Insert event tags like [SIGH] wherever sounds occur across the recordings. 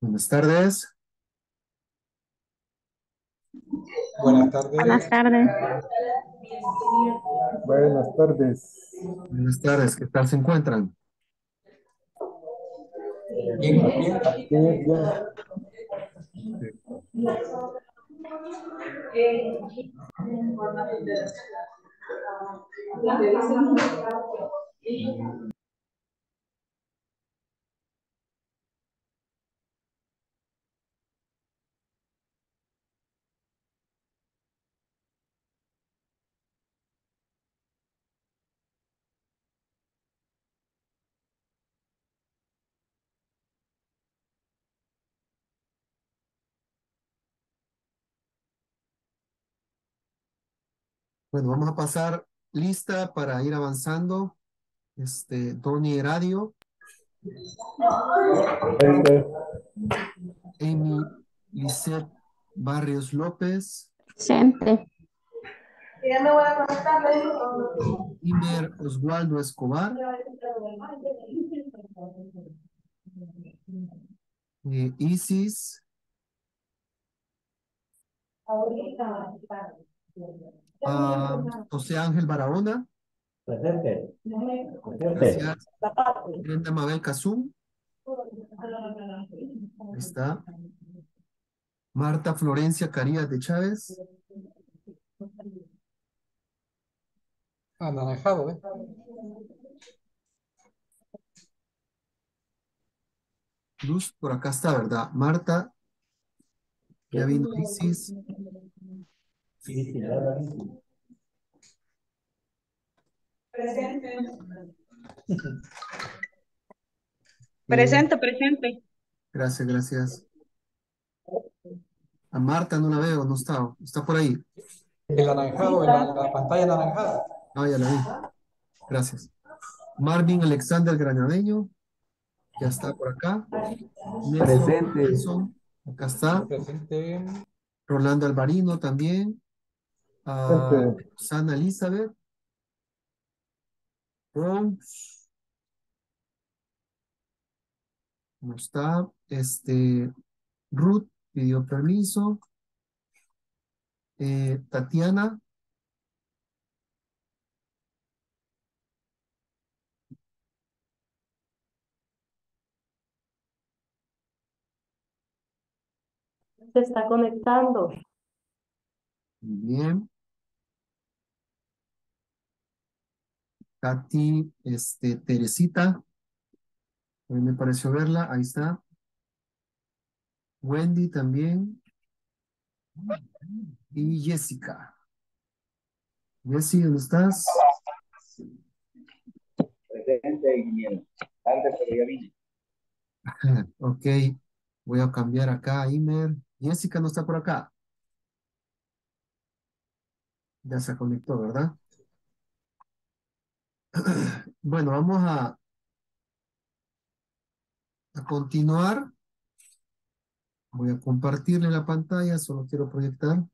Buenas tardes. Buenas tardes. Buenas tardes. Buenas tardes. Buenas tardes. ¿Qué tal se encuentran? Bien, bien. Bien, bien. Bueno, vamos a pasar lista para ir avanzando. Este, Tony Heradio, Este, Amy Lisette Barrios López, Presente. Imer Oswaldo Escobar, eh, Isis, ah, José Ángel Barahona, presente. Presente. gracias. Brenda Mabel Cazú, ahí está. Marta Florencia Carías de Chávez, Anaranjado, ¿eh? Luz, por acá está, ¿verdad? Marta, ya vino Isis, Sí, sí, vi. [LAUGHS] Presente, presente. gracias, gracias. A Marta no la veo, no está, está por ahí. El anaranjado, en la, la pantalla anaranjada. Ah, ya la vi. Gracias. Marvin Alexander Granadeño. Ya está por acá. Nelson Presente. Nelson, acá está. Presente. Rolando Alvarino también. Ah. Sana Elizabeth. Bronx. No está. Este. Ruth pidió permiso. Eh, Tatiana. Se está conectando. Muy bien. Katy, este, Teresita. Me pareció verla, ahí está. Wendy también. Y Jessica. Jessy, ¿dónde estás? Presente, ingeniero. Tarde, pero ya vine. [LAUGHS] Ok, voy a cambiar acá a Imer. Jessica no está por acá. Ya se conectó, ¿verdad? [CLEARS THROAT] Bueno, vamos a, a continuar. Voy a compartirle la pantalla, solo quiero proyectar.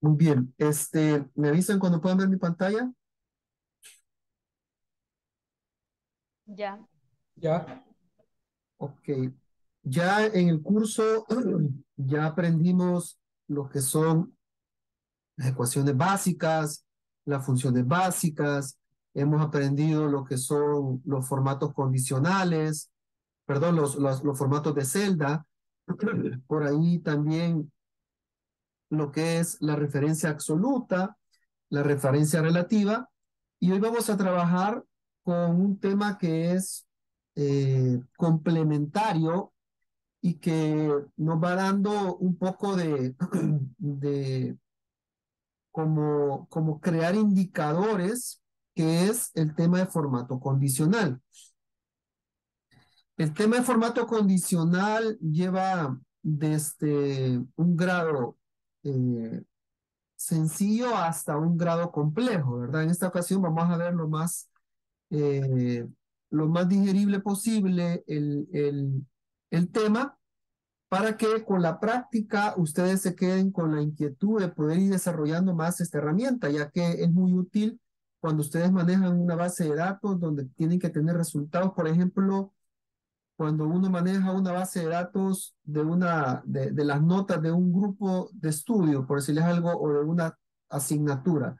Muy bien, este, ¿me avisan cuando puedan ver mi pantalla? Ya. Ya. Ok, ya en el curso [CLEARS THROAT] ya aprendimos lo que son las ecuaciones básicas, las funciones básicas, hemos aprendido lo que son los formatos condicionales, perdón, los, los, los formatos de celda, [CLEARS THROAT] por ahí también lo que es la referencia absoluta, la referencia relativa, y hoy vamos a trabajar con un tema que es eh, complementario y que nos va dando un poco de, [CLEARS THROAT] de como, como crear indicadores, que es el tema de formato condicional. El tema de formato condicional lleva desde un grado eh, sencillo hasta un grado complejo, ¿verdad? En esta ocasión vamos a ver lo más, eh, lo más digerible posible el, el, el tema para que con la práctica ustedes se queden con la inquietud de poder ir desarrollando más esta herramienta, ya que es muy útil cuando ustedes manejan una base de datos donde tienen que tener resultados, por ejemplo, cuando uno maneja una base de datos de, una, de, de las notas de un grupo de estudio, por decirles algo, o de una asignatura.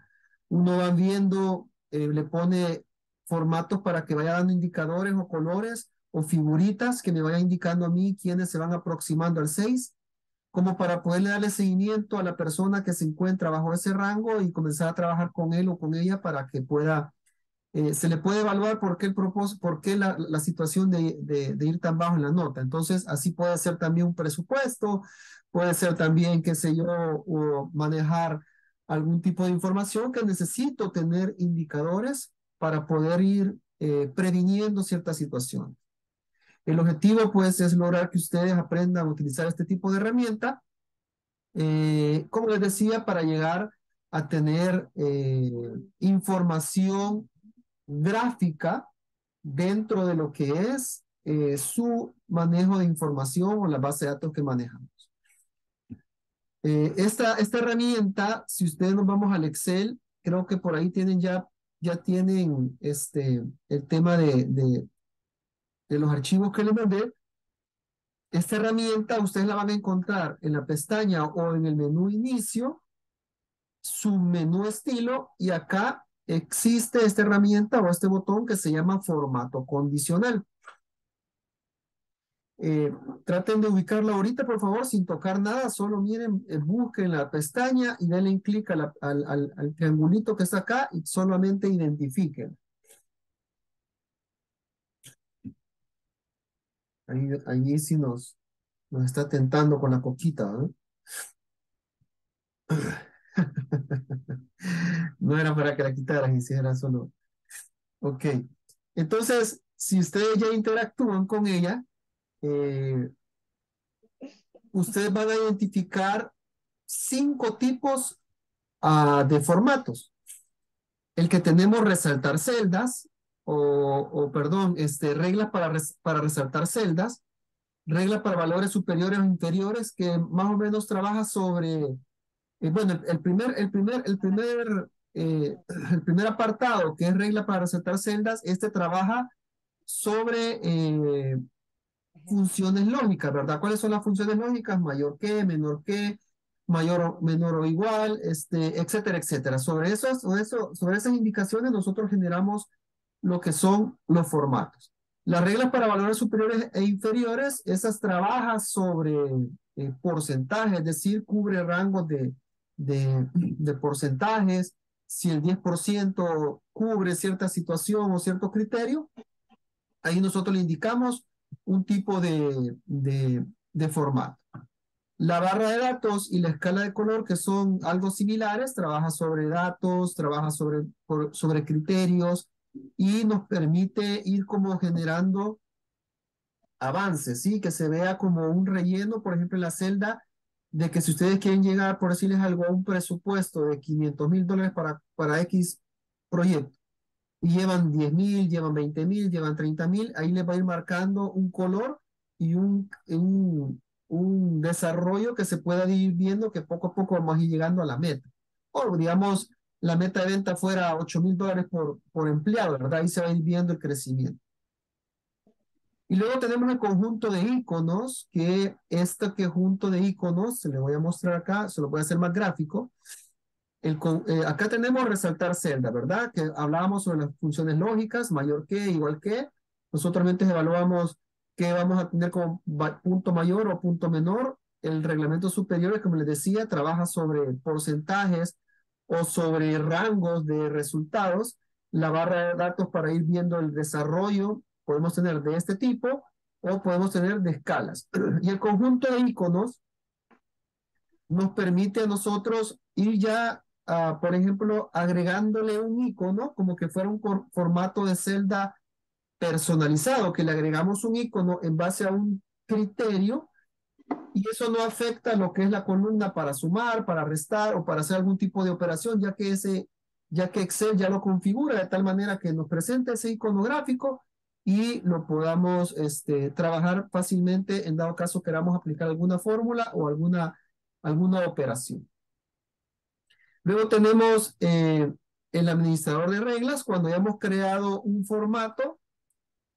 Uno va viendo, eh, le pone formatos para que vaya dando indicadores o colores o figuritas que me vayan indicando a mí quiénes se van aproximando al 6, como para poderle darle seguimiento a la persona que se encuentra bajo ese rango y comenzar a trabajar con él o con ella para que pueda eh, se le puede evaluar por qué el propósito, por qué la, situación de, ir tan bajo en la nota. Entonces, así puede ser también un presupuesto, puede ser también, qué sé yo, o manejar algún tipo de información que necesito tener indicadores para poder ir eh, previniendo ciertas situaciones. El objetivo, pues, es lograr que ustedes aprendan a utilizar este tipo de herramienta, eh, como les decía, para llegar a tener eh, información gráfica dentro de lo que es eh, su manejo de información o la base de datos que manejamos. Eh, esta, esta herramienta, si ustedes nos vamos al Excel, creo que por ahí tienen ya, ya tienen este, el tema de, de, de los archivos que les mandé. Esta herramienta ustedes la van a encontrar en la pestaña o en el menú inicio, su menú estilo y acá existe esta herramienta o este botón que se llama formato condicional. Eh, traten de ubicarla ahorita, por favor, sin tocar nada. Solo miren, eh, busquen la pestaña y denle clic al, al, al, triangulito que está acá y solamente identifiquen. Ahí, allí sí nos, nos está tentando con la coquita. ¿eh? [LAUGHS] no era para que la quitaran, hicieran solo. Ok. Entonces, si ustedes ya interactúan con ella, eh, ustedes van a identificar cinco tipos uh, de formatos. El que tenemos resaltar celdas, o, o perdón, este, reglas para, para resaltar celdas, reglas para valores superiores o inferiores, que más o menos trabaja sobre eh, bueno, el, el, primer, el primer, el primer, eh, el primer apartado, que es regla para resaltar celdas, este trabaja sobre eh, funciones lógicas, ¿verdad? ¿Cuáles son las funciones lógicas? Mayor que, menor que, mayor menor o igual, este, etcétera, etcétera. Sobre, esos, sobre, eso, sobre esas indicaciones nosotros generamos lo que son los formatos. Las reglas para valores superiores e inferiores, esas trabajan sobre eh, es decir, cubre rangos de, de, de porcentajes, si el 10% cubre cierta situación o cierto criterio, ahí nosotros le indicamos un tipo de, de, formato. La barra de datos y la escala de color, que son algo similares, trabaja sobre datos, trabaja sobre, sobre criterios y nos permite ir como generando avances, ¿sí? Que se vea como un relleno, por ejemplo, en la celda de que si ustedes quieren llegar, por decirles algo, a un presupuesto de 500 mil dólares para, para X proyecto, y llevan 10 mil, llevan 20 mil, llevan 30 mil, ahí les va a ir marcando un color y un, un, un desarrollo que se pueda ir viendo que poco a poco vamos a ir llegando a la meta. O digamos, la meta de venta fuera 8 mil dólares por, por empleado, ¿verdad? Ahí se va a ir viendo el crecimiento. Y luego tenemos el conjunto de iconos, que este conjunto de iconos, se le voy a mostrar acá, se lo voy a hacer más gráfico. El, eh, acá tenemos resaltar celda, ¿verdad? Que hablábamos sobre las funciones lógicas, mayor que, igual que. Nosotros realmente evaluamos qué vamos a tener como punto mayor o punto menor. El reglamento superior, como les decía, trabaja sobre porcentajes o sobre rangos de resultados. La barra de datos para ir viendo el desarrollo podemos tener de este tipo o podemos tener de escalas. [CLEARS THROAT] Y el conjunto de iconos nos permite a nosotros ir ya, uh, por ejemplo, agregándole un icono como que fuera un formato de celda personalizado, que le agregamos un icono en base a un criterio y eso no afecta lo que es la columna para sumar, para restar o para hacer algún tipo de operación, ya que ya que Excel ya lo configura de tal manera que nos presenta ese icono gráfico y lo podamos este, trabajar fácilmente en dado caso queramos aplicar alguna fórmula o alguna, alguna operación. Luego tenemos eh, el administrador de reglas. Cuando ya hemos creado un formato,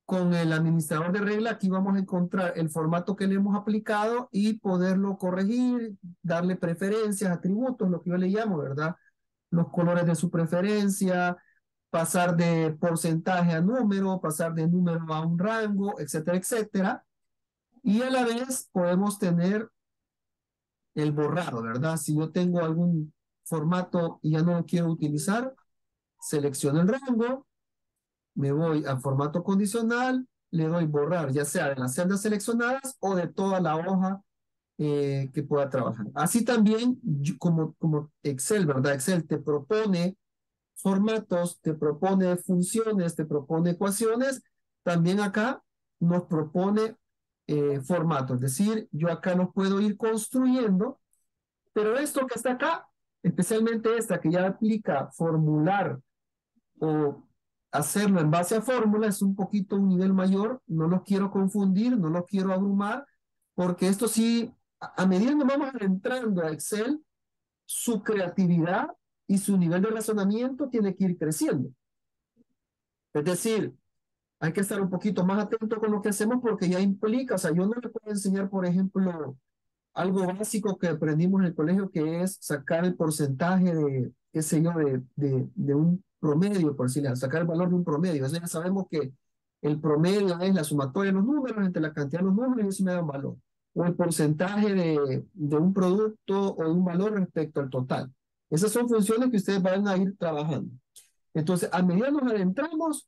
con el administrador de reglas, aquí vamos a encontrar el formato que le hemos aplicado y poderlo corregir, darle preferencias, atributos, lo que yo le llamo, ¿verdad? Los colores de su preferencia, pasar de porcentaje a número, pasar de número a un rango, etcétera, etcétera. Y a la vez podemos tener el borrado, ¿verdad? Si yo tengo algún formato y ya no lo quiero utilizar, selecciono el rango, me voy a formato condicional, le doy borrar, ya sea de las celdas seleccionadas o de toda la hoja eh, que pueda trabajar. Así también, como, como Excel, ¿verdad? Excel te propone formatos, te propone funciones, te propone ecuaciones, también acá nos propone eh, formatos. Es decir, yo acá no puedo ir construyendo, pero esto que está acá, especialmente esta que ya aplica formular o hacerlo en base a fórmulas, es un poquito un nivel mayor, no los quiero confundir, no los quiero abrumar, porque esto sí, a medida que vamos entrando a Excel, su creatividad y su nivel de razonamiento tiene que ir creciendo. Es decir, hay que estar un poquito más atento con lo que hacemos porque ya implica, o sea, yo no le puedo enseñar, por ejemplo, algo básico que aprendimos en el colegio que es sacar el porcentaje de, qué sé yo, de, de, de un promedio, por decirlo, sacar el valor de un promedio. Eso ya sabemos que el promedio es la sumatoria de los números entre la cantidad de los números y eso me da un valor. O el porcentaje de, de un producto o de un valor respecto al total. Esas son funciones que ustedes van a ir trabajando. Entonces, a medida que nos adentramos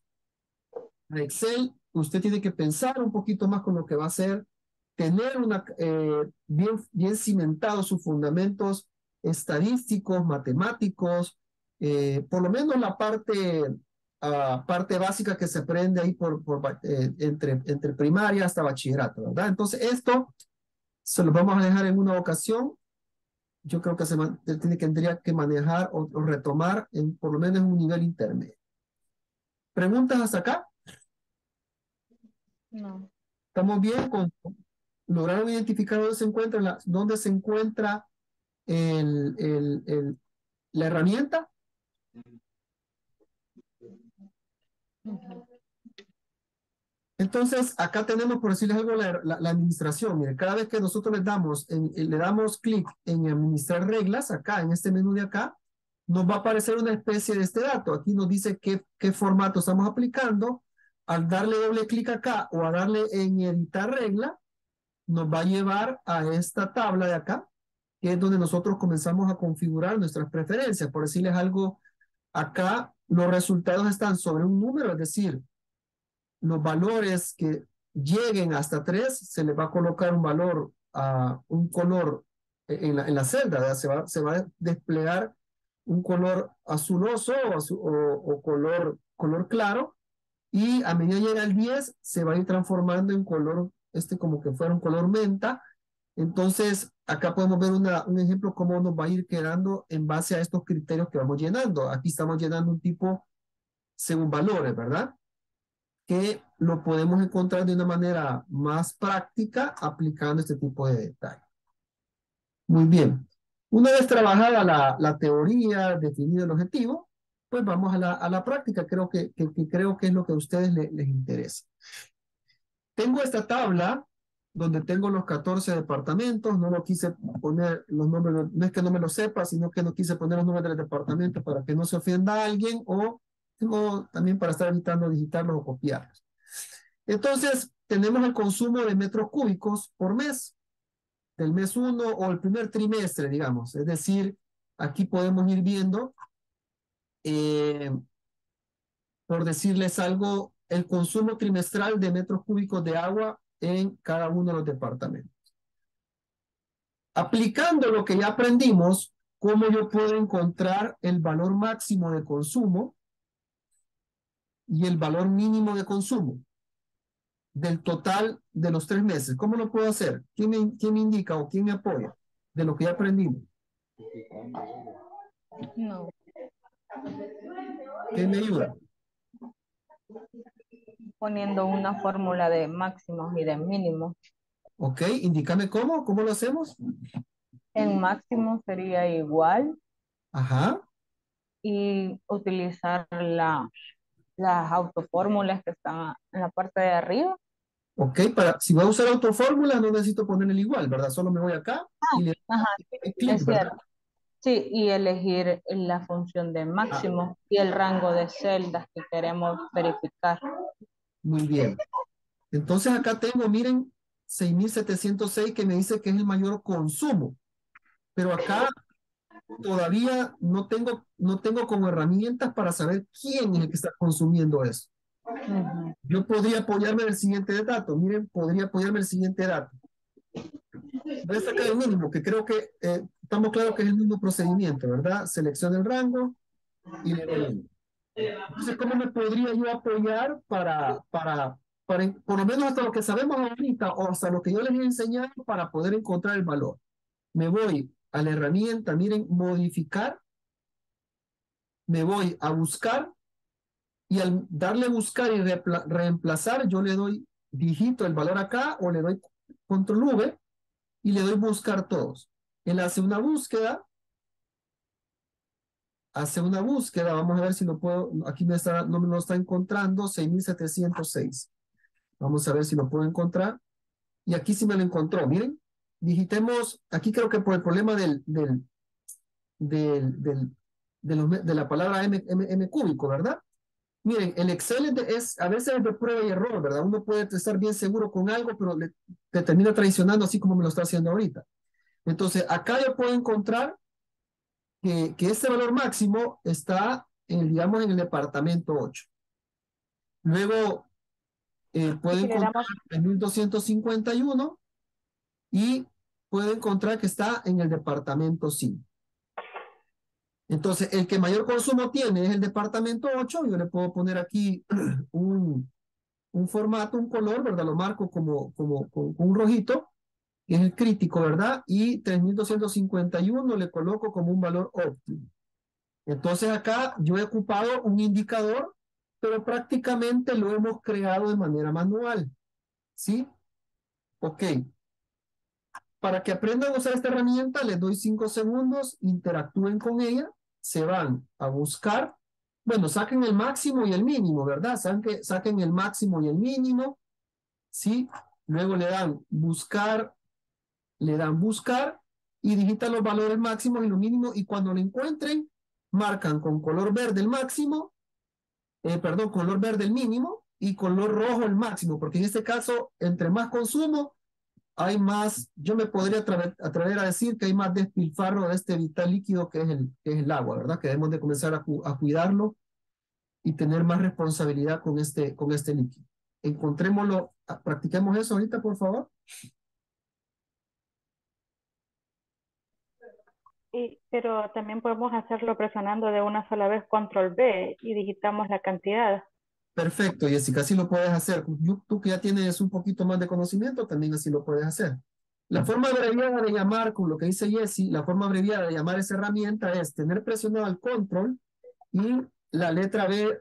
a Excel, usted tiene que pensar un poquito más con lo que va a hacer, tener una, eh, bien, bien cimentados sus fundamentos estadísticos, matemáticos, eh, por lo menos la parte, uh, parte básica que se aprende ahí por, por eh, entre, entre primaria hasta bachillerato, ¿verdad? Entonces, esto se lo vamos a dejar en una ocasión yo creo que se tiene, tendría que manejar o, retomar en por lo menos en un nivel intermedio. ¿Preguntas hasta acá? No. ¿Estamos bien con lograron identificar dónde se encuentra la, dónde se encuentra el, el, el, la herramienta? Entonces, acá tenemos, por decirles algo, la, la, administración. Mire, cada vez que nosotros le damos, en, le damos clic en administrar reglas, acá, en este menú de acá, nos va a aparecer una especie de este dato. Aquí nos dice qué, qué formato estamos aplicando. Al darle doble clic acá o a darle en editar regla, nos va a llevar a esta tabla de acá, que es donde nosotros comenzamos a configurar nuestras preferencias. Por decirles algo, acá los resultados están sobre un número, es decir, los valores que lleguen hasta 3, se le va a colocar un valor a un color en la, en la celda, se va, se va a desplegar un color azuloso o, o, color, color claro, y a medida que llega al 10, se va a ir transformando en color, este como que fuera un color menta. Entonces, acá podemos ver una, un ejemplo cómo nos va a ir quedando en base a estos criterios que vamos llenando. Aquí estamos llenando un tipo según valores, ¿verdad? que lo podemos encontrar de una manera más práctica aplicando este tipo de detalles. Muy bien. Una vez trabajada la, la teoría, definido el objetivo, pues vamos a la, a la práctica. Creo que, que, creo que es lo que a ustedes les interesa. Tengo esta tabla donde tengo los 14 departamentos. No lo quise poner los nombres, no es que no me lo sepa, sino que no quise poner los nombres del departamento para que no se ofenda a alguien o también para estar evitando digitarlos o copiarlos. Entonces, tenemos el consumo de metros cúbicos por mes, del mes 1 o el primer trimestre, digamos. Es decir, aquí podemos ir viendo, eh, por decirles algo, el consumo trimestral de metros cúbicos de agua en cada uno de los departamentos. Aplicando lo que ya aprendimos, cómo yo puedo encontrar el valor máximo de consumo y el valor mínimo de consumo del total de los tres meses. ¿Cómo lo puedo hacer? ¿Quién me, quién me indica o quién me apoya de lo que ya aprendimos? No. ¿Quién me ayuda? Poniendo una fórmula de máximos y de mínimos. Ok, indícame cómo, cómo lo hacemos. En máximo sería igual Ajá, y utilizar la, las autofórmulas que están en la parte de arriba. ok, para, si voy a usar autofórmula no necesito poner el igual, ¿verdad? Solo me voy acá y le Ajá, es ¿verdad? cierto. Sí, y elegir la función de máximo y el rango de celdas que queremos verificar. Muy bien. Entonces acá tengo, miren, 6.706 que me dice que es el mayor consumo. Pero acá todavía no tengo, no tengo como herramientas para saber quién es el que está consumiendo eso. Yo podría apoyarme en el siguiente dato. Miren, podría apoyarme en el siguiente dato. Voy a sacar el mínimo, que creo que eh, estamos claros que es el mismo procedimiento, ¿verdad? Selecciono el rango y le doy. Entonces, ¿cómo me podría yo apoyar para, para, para, por lo menos hasta lo que sabemos ahorita o hasta lo que yo les he enseñado para poder encontrar el valor? Me voy a la herramienta, miren, modificar, me voy a buscar y al darle buscar y reemplazar, yo le doy, digito el valor acá o le doy control V y le doy buscar todos. Él hace una búsqueda, hace una búsqueda, vamos a ver si lo puedo, aquí me está, no me lo está encontrando, 6706. Vamos a ver si lo puedo encontrar. Y aquí sí me lo encontró, miren, digitemos, aquí creo que por el problema del, del, del, del- de, la palabra M, M, M cúbico, ¿verdad? Miren, el Excel es- a veces es de prueba y error, ¿verdad? Uno puede estar bien seguro con algo, pero le, te termina traicionando así como me lo está haciendo ahorita. Entonces, acá yo puedo encontrar que, que este valor máximo está, en, digamos, en el departamento 8. Luego, eh, le encontrar damos- en 1251 y puedo encontrar que está en el departamento 5. Entonces, el que mayor consumo tiene es el departamento 8. Yo le puedo poner aquí [CLEARS THROAT] un, un formato, un color, ¿verdad? Lo marco como, como con un rojito, es el crítico, ¿verdad? Y 3251 le coloco como un valor óptimo. Entonces acá yo he ocupado un indicador, pero prácticamente lo hemos creado de manera manual. ¿Sí? Ok. Para que aprendan a usar esta herramienta, les doy cinco segundos, interactúen con ella, se van a buscar, bueno, saquen el máximo y el mínimo, ¿verdad? Saquen, saquen el máximo y el mínimo, ¿sí? Luego le dan buscar, le dan buscar y digitan los valores máximos y los mínimos y cuando lo encuentren, marcan con color verde el máximo, eh, perdón, color verde el mínimo y color rojo el máximo, porque en este caso, entre más consumo, hay más, yo me podría atrever, atrever a decir que hay más despilfarro de este vital líquido que es el, que es el agua, ¿verdad? Que debemos de comenzar a, cu- a cuidarlo y tener más responsabilidad con este, con este líquido. Encontrémoslo, ah, practiquemos eso ahorita, por favor. Y, pero también podemos hacerlo presionando de una sola vez control B y digitamos la cantidad. Perfecto, Jessica, así lo puedes hacer. Tú, que ya tienes un poquito más de conocimiento, también así lo puedes hacer. La forma abreviada de llamar, con lo que dice Jessie, la forma abreviada de llamar esa herramienta es tener presionado el control y la letra B,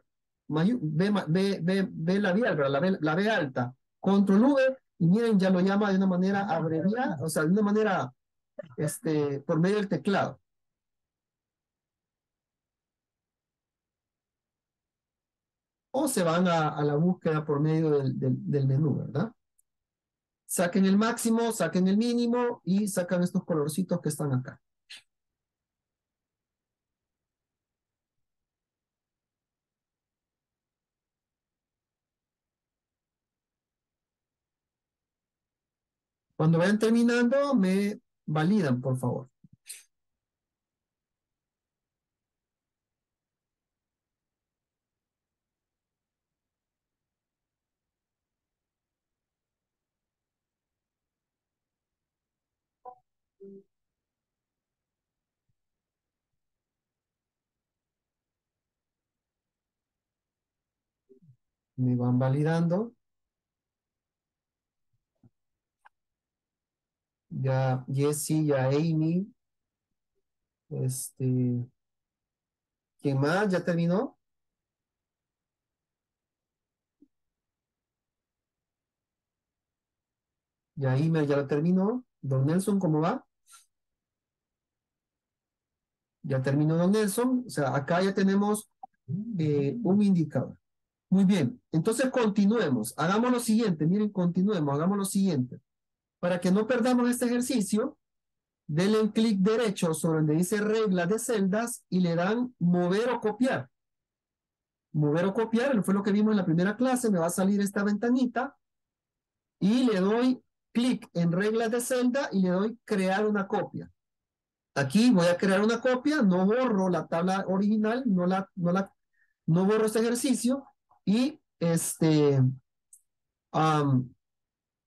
B, B, B, B labial. La B, la B alta, control V, y miren, ya lo llama de una manera abreviada, o sea, de una manera, este, por medio del teclado. o se van a, a la búsqueda por medio del, del, del menú, ¿verdad? Saquen el máximo, saquen el mínimo y sacan estos colorcitos que están acá. Cuando vayan terminando, me validan, por favor. Me van validando. ya Jesse, ya Amy, este, ¿quién más? ¿Ya terminó? Ya Imer ya lo terminó. Don Nelson, ¿cómo va? Ya terminó Don Nelson. O sea, acá ya tenemos eh, un indicador. Muy bien. Entonces continuemos. Hagamos lo siguiente. Miren, continuemos. Hagamos lo siguiente. Para que no perdamos este ejercicio, denle un clic derecho sobre donde dice reglas de celdas y le dan mover o copiar. Mover o copiar, fue lo que vimos en la primera clase. Me va a salir esta ventanita y le doy clic en reglas de celda y le doy crear una copia. Aquí voy a crear una copia, no borro la tabla original, no la, no la, no borro este ejercicio y este, am,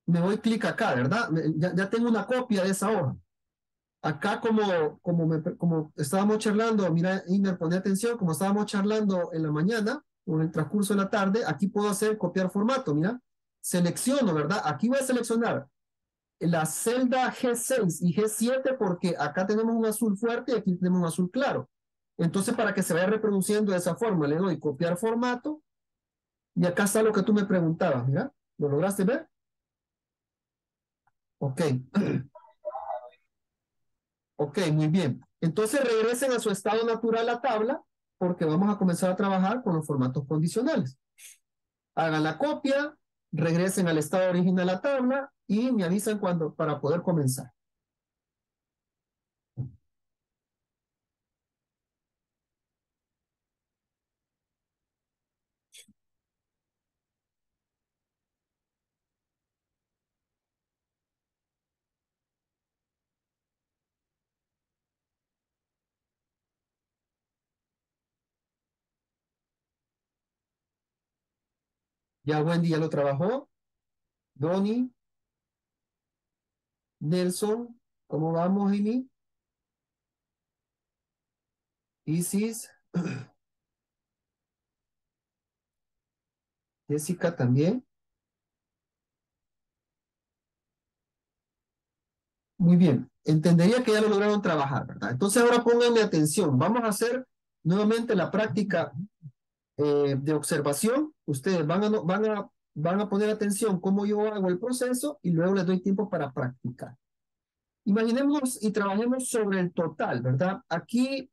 me doy clic acá, ¿verdad? Ya, ya tengo una copia de esa hoja. Acá como, como, me, como estábamos charlando, mira, Iner, pone atención, como estábamos charlando en la mañana o en el transcurso de la tarde, aquí puedo hacer copiar formato, mira. Selecciono, ¿verdad? Aquí voy a seleccionar la celda G6 y G7 porque acá tenemos un azul fuerte y aquí tenemos un azul claro. Entonces, para que se vaya reproduciendo de esa forma, le doy copiar formato y acá está lo que tú me preguntabas, mira. ¿Lo lograste ver? Ok. Ok, muy bien. Entonces regresen a su estado natural la tabla porque vamos a comenzar a trabajar con los formatos condicionales. Hagan la copia, regresen al estado original la tabla y me avisan cuando para poder comenzar. Ya Wendy ya lo trabajó. Donny. Nelson. ¿Cómo vamos, Amy? Isis. [CLEARS THROAT] Jessica también. Muy bien. Entendería que ya lo lograron trabajar, ¿verdad? Entonces ahora pónganme atención. Vamos a hacer nuevamente la práctica eh, de observación. Ustedes van a, van a, van a poner atención cómo yo hago el proceso y luego les doy tiempo para practicar. Imaginemos y trabajemos sobre el total, ¿verdad? Aquí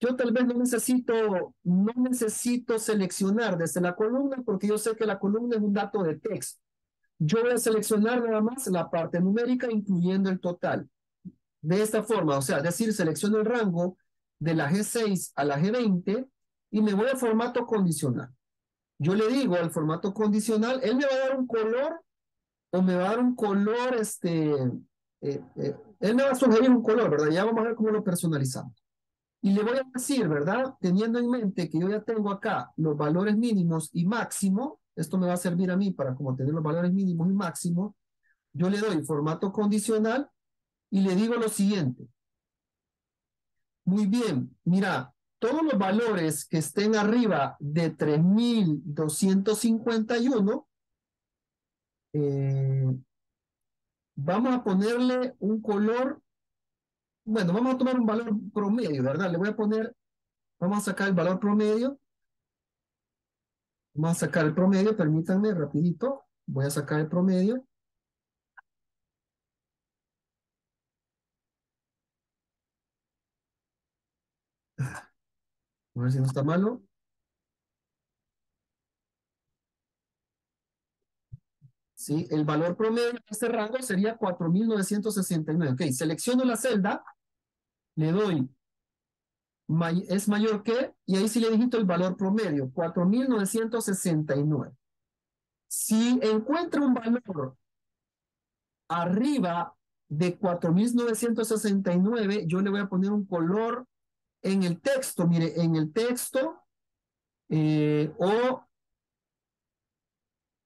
yo tal vez no necesito, no necesito seleccionar desde la columna porque yo sé que la columna es un dato de texto. Yo voy a seleccionar nada más la parte numérica incluyendo el total. De esta forma, o sea, decir, selecciono el rango de la G6 a la G20 y me voy al formato condicional. Yo le digo al formato condicional, él me va a dar un color o me va a dar un color, este, eh, eh, él me va a sugerir un color, ¿verdad? Ya vamos a ver cómo lo personalizamos. Y le voy a decir, ¿verdad? Teniendo en mente que yo ya tengo acá los valores mínimos y máximo, esto me va a servir a mí para como tener los valores mínimos y máximos, yo le doy formato condicional y le digo lo siguiente. Muy bien, mira, todos los valores que estén arriba de 3251, eh, vamos a ponerle un color, bueno, vamos a tomar un valor promedio, ¿verdad? Le voy a poner, vamos a sacar el valor promedio. Vamos a sacar el promedio, permítanme rapidito, voy a sacar el promedio. A ver si no está malo. Sí, el valor promedio de este rango sería 4.969. Ok, selecciono la celda, le doy, es mayor que, y ahí sí le digito el valor promedio, 4.969. Si encuentro un valor arriba de 4.969, yo le voy a poner un color en el texto, mire, en el texto, eh, o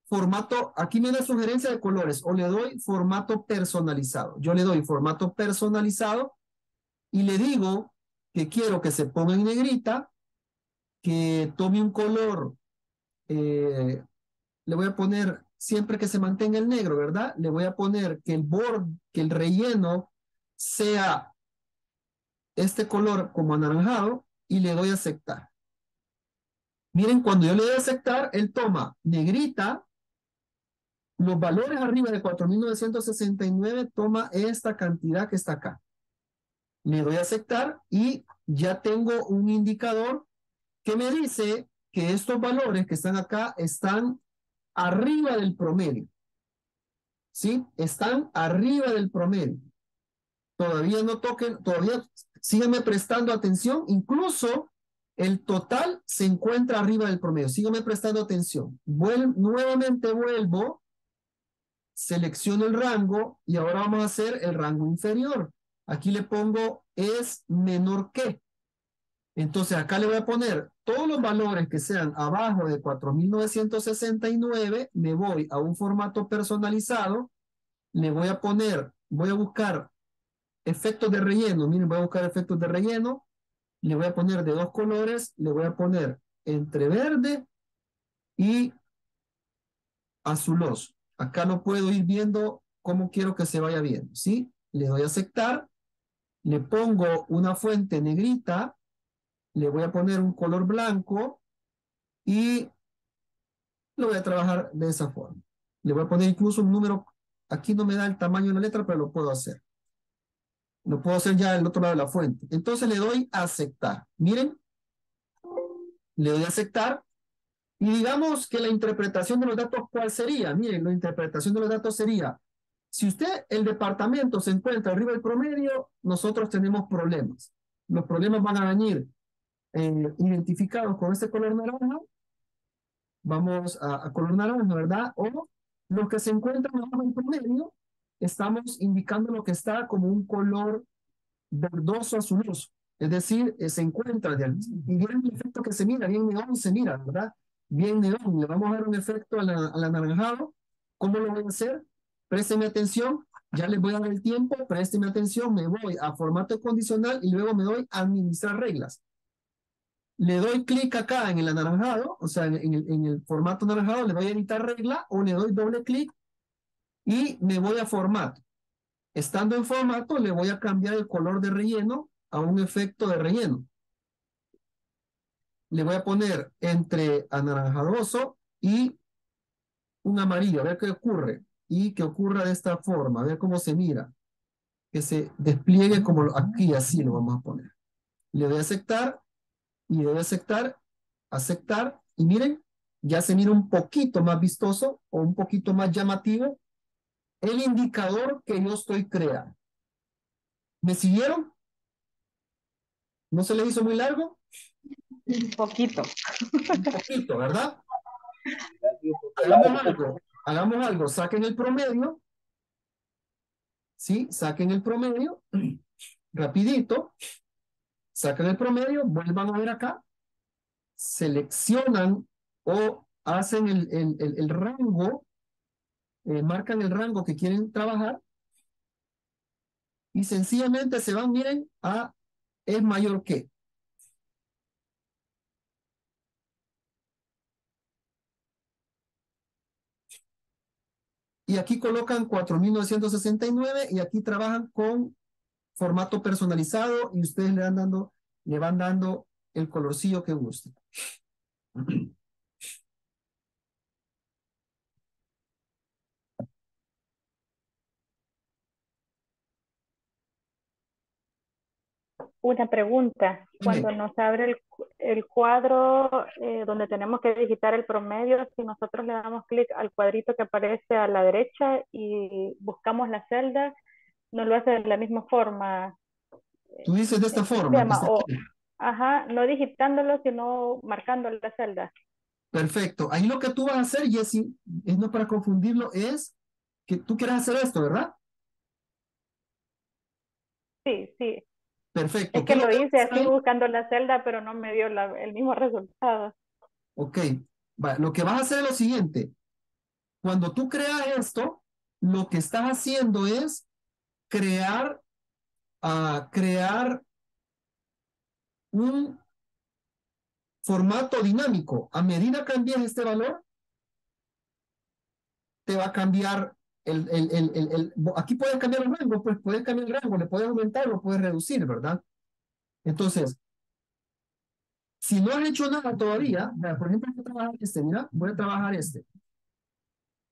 formato, aquí me da sugerencia de colores, o le doy formato personalizado. Yo le doy formato personalizado y le digo que quiero que se ponga en negrita, que tome un color, eh, le voy a poner, siempre que se mantenga el negro, ¿verdad? Le voy a poner que el borde, que el relleno sea este color como anaranjado y le doy a aceptar. Miren, cuando yo le doy a aceptar, él toma negrita los valores arriba de 4.969 toma esta cantidad que está acá. Le doy a aceptar y ya tengo un indicador que me dice que estos valores que están acá están arriba del promedio. ¿Sí? Están arriba del promedio. Todavía no toquen, todavía síganme prestando atención. Incluso el total se encuentra arriba del promedio. Síganme prestando atención. Vuel nuevamente vuelvo, selecciono el rango y ahora vamos a hacer el rango inferior. Aquí le pongo es menor que. Entonces acá le voy a poner todos los valores que sean abajo de 4.969, me voy a un formato personalizado, le voy a poner, voy a buscar efectos de relleno, miren, voy a buscar efectos de relleno, le voy a poner de dos colores, le voy a poner entre verde y azuloso. Acá no puedo ir viendo cómo quiero que se vaya viendo, ¿sí? Le doy a aceptar, le pongo una fuente negrita, le voy a poner un color blanco y lo voy a trabajar de esa forma. Le voy a poner incluso un número, aquí no me da el tamaño de la letra, pero lo puedo hacer. Lo puedo hacer ya del otro lado de la fuente. Entonces le doy a aceptar. Miren, le doy a aceptar y digamos que la interpretación de los datos, ¿cuál sería? Miren, la interpretación de los datos sería, si usted, el departamento se encuentra arriba del promedio, nosotros tenemos problemas. Los problemas van a venir eh, identificados con este color naranja, vamos a, color naranja, ¿verdad? O los que se encuentran abajo del promedio, estamos indicando lo que está como un color verdoso azuloso. Es decir, eh, se encuentra, de, y bien el efecto que se mira, bien neón se mira, ¿verdad? Bien neón, le vamos a dar un efecto al, al anaranjado. ¿Cómo lo voy a hacer? Présteme atención, ya les voy a dar el tiempo, présteme atención, me voy a formato condicional y luego me doy a administrar reglas le doy clic acá en el anaranjado, o sea, en el, en el formato anaranjado, le doy a editar regla o le doy doble clic y me voy a formato. Estando en formato, le voy a cambiar el color de relleno a un efecto de relleno. Le voy a poner entre anaranjadoso y un amarillo, a ver qué ocurre. Y que ocurra de esta forma, a ver cómo se mira. Que se despliegue como aquí, así lo vamos a poner. Le doy a aceptar y debe aceptar, aceptar, y miren, ya se mira un poquito más vistoso o un poquito más llamativo el indicador que yo estoy creando. ¿Me siguieron? ¿No se les hizo muy largo? Un poquito. Un poquito, ¿verdad? [LAUGHS] Hagamos algo, hagamos algo, saquen el promedio, ¿sí? Saquen el promedio, [CLEARS THROAT] rapidito, sacan el promedio, vuelvan a ver acá, seleccionan o hacen el, el, el, el rango, eh, marcan el rango que quieren trabajar y sencillamente se van, miren, a es mayor que. Y aquí colocan 4.969 y aquí trabajan con formato personalizado y ustedes le van dando, le van dando el colorcillo que guste. [CLEARS THROAT] Una pregunta, cuando nos abre el, el cuadro eh, donde tenemos que digitar el promedio, si nosotros le damos clic al cuadrito que aparece a la derecha y buscamos la celda, no lo hace de la misma forma. Tú dices de esta forma. O, ajá, no digitándolo, sino marcando la celda. Perfecto. Ahí lo que tú vas a hacer, Jessy, es no para confundirlo, es que tú quieras hacer esto, ¿verdad? Sí, sí. Perfecto. Es que lo hice así buscando la celda, pero no me dio la, el mismo resultado. Ok. Va, lo que vas a hacer es lo siguiente. Cuando tú creas esto, lo que estás haciendo es crear, uh, crear un formato dinámico. A medida que cambies este valor, te va a cambiar el, el, el, aquí puedes cambiar el rango, pues puedes cambiar el rango, le puedes aumentar, lo puedes reducir, ¿verdad? Entonces, si no has hecho nada todavía, por ejemplo, voy a trabajar este, mira, voy a trabajar este.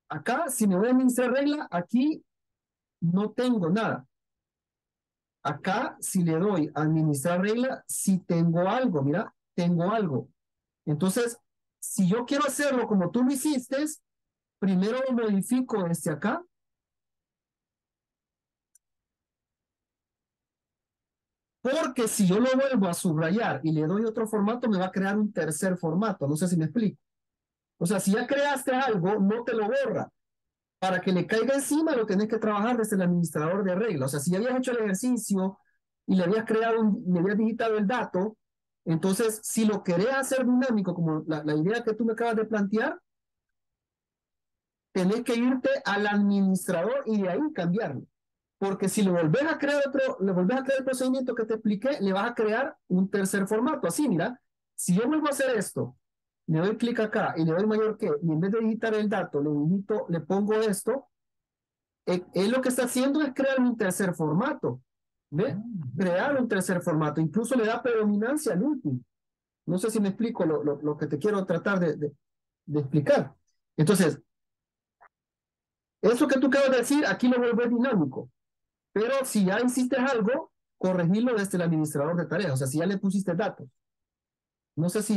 Acá, si me voy a administrar regla, aquí no tengo nada. Acá, si le doy a administrar regla, si tengo algo, mira, tengo algo. Entonces, si yo quiero hacerlo como tú lo hiciste, primero modifico este acá. Porque si yo lo vuelvo a subrayar y le doy otro formato, me va a crear un tercer formato. No sé si me explico. O sea, si ya creaste algo, no te lo borra. Para que le caiga encima, lo tenés que trabajar desde el administrador de reglas. O sea, si ya habías hecho el ejercicio y le habías creado, un, le habías digitado el dato, entonces, si lo querés hacer dinámico, como la, la idea que tú me acabas de plantear, tenés que irte al administrador y de ahí cambiarlo. Porque si lo volvés a crear otro, le volvés a crear el procedimiento que te expliqué, le vas a crear un tercer formato. Así, mira, si yo vuelvo a hacer esto, le doy clic acá y le doy mayor que, y en vez de digitar el dato, le digito, le pongo esto, eh, él lo que está haciendo es crear un tercer formato. ¿Ve? Crear un tercer formato. Incluso le da predominancia al último. No sé si me explico lo, lo, lo que te quiero tratar de, de, de explicar. Entonces, eso que tú acabas de decir, aquí lo vuelve dinámico. Pero si ya hiciste algo, corregirlo desde el administrador de tareas. O sea, si ya le pusiste datos. No sé si...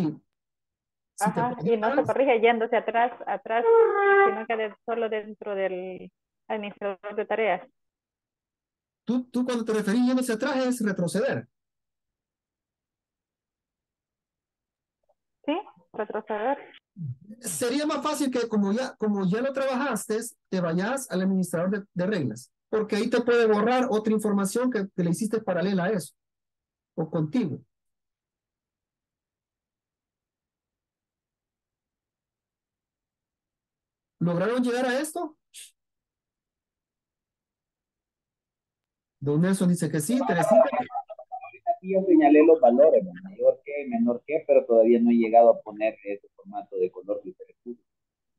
si Ajá, y no se corrige yéndose atrás, atrás, sino que de, solo dentro del administrador de tareas. Tú, tú cuando te referís yéndose atrás es retroceder. Sí, retroceder. Sería más fácil que como ya, como ya lo trabajaste, te vayas al administrador de, reglas porque ahí te puede borrar otra información que, que, le hiciste paralela a eso, o contigo. ¿Lograron llegar a esto? Don Nelson dice que sí, Teresita. Ahorita yo señalé los valores, mayor menor que, pero todavía no he llegado a poner ese formato de color que usted puso.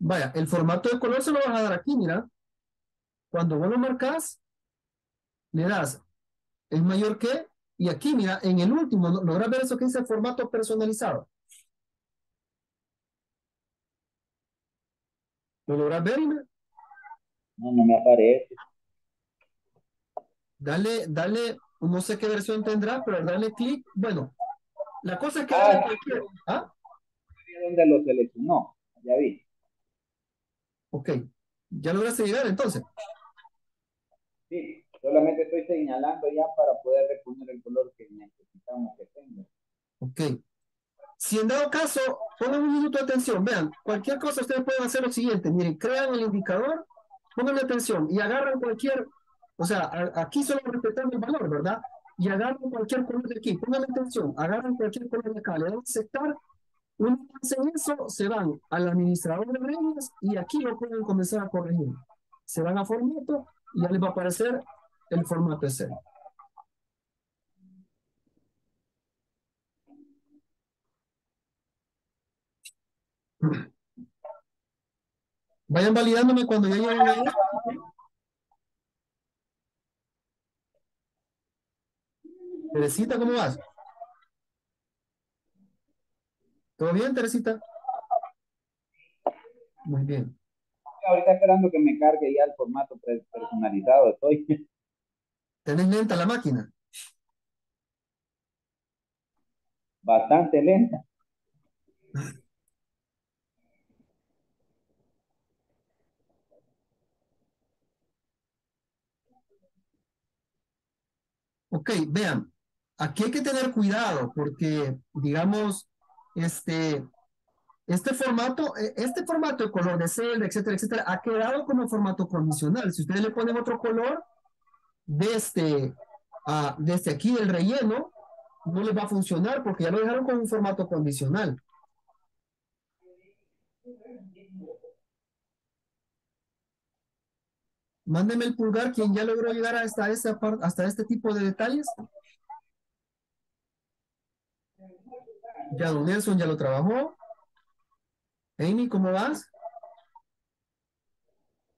Vaya, el formato de color se lo vas a dar aquí, mira. Cuando vos lo marcas, le das es mayor que, y aquí, mira, en el último, logras ver eso que dice formato personalizado. ¿Lo logras ver, Ina? No, no me aparece. Dale, dale, no sé qué versión tendrá, pero dale clic. Bueno, la cosa es que... Ah, cualquier, ¿ah? ¿Dónde lo seleccionó? Ya vi. Ok, ¿ya lograste llegar entonces? Sí, solamente estoy señalando ya para poder reponer el color que necesitamos que tenga. Ok. Si en dado caso, pongan un minuto de atención, vean, cualquier cosa ustedes pueden hacer lo siguiente, miren, crean el indicador, pongan atención y agarran cualquier, o sea, a, aquí solo respetando el valor, ¿verdad? Y agarran cualquier color de aquí, pongan atención, agarran cualquier color de acá, le dan aceptar, una vez en eso, se van al administrador de reglas y aquí lo pueden comenzar a corregir. Se van a formato y ya les va a aparecer el formato Excel. Vayan validándome cuando ya lleguen ahí. Teresita, ¿cómo vas? ¿Todo bien, Teresita? Muy bien. Ahorita esperando que me cargue ya el formato personalizado, estoy. ¿Tenés lenta la máquina? Bastante lenta. Ok, vean, aquí hay que tener cuidado porque, digamos, este, este formato, este formato de color de celda, etcétera, etcétera, ha quedado como formato condicional. Si ustedes le ponen otro color, desde, uh, desde aquí el relleno, no les va a funcionar porque ya lo dejaron con un formato condicional. Mándeme el pulgar quien ya logró llegar hasta este tipo de detalles. Ya don Nelson ya lo trabajó. Amy, ¿cómo vas?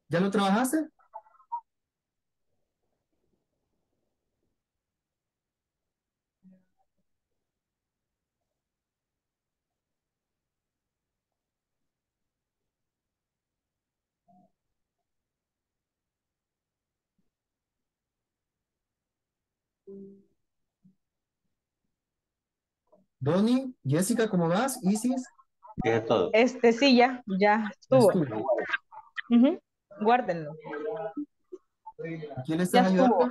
¿Ya lo trabajaste? Donny, Jessica, ¿cómo vas? Isis, Es todo. Este sí, ya, ya estuvo. estuvo. Guárdenlo. ¿Quién estuvo. ayudando?